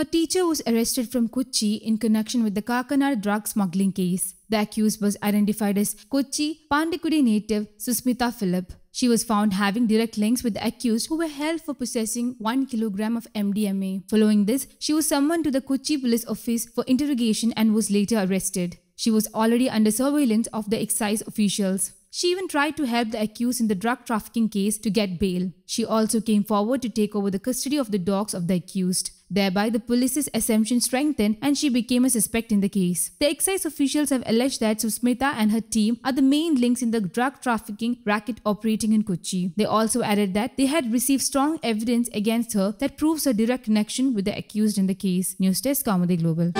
A teacher was arrested from Kochi in connection with the Kakkanad drug smuggling case. The accused was identified as Kochi Pandikudy native Susmitha Philip. She was found having direct links with the accused who were held for possessing 1 kilogram of MDMA. Following this, she was summoned to the Kochi police office for interrogation and was later arrested. She was already under surveillance of the excise officials. She even tried to help the accused in the drug trafficking case to get bail. She also came forward to take over the custody of the dogs of the accused. Thereby, the police's assumption strengthened and she became a suspect in the case. The excise officials have alleged that Susmitha and her team are the main links in the drug trafficking racket operating in Kochi. They also added that they had received strong evidence against her that proves her direct connection with the accused in the case. News Desk Kaumudy Global.